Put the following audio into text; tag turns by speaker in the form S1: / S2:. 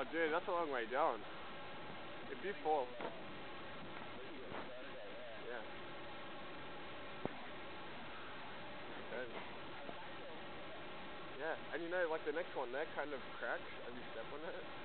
S1: Oh, dude, that's a long way down. It'd be fall. Yeah. And, yeah, and you know, like the next one that kind of cracks as you step on it.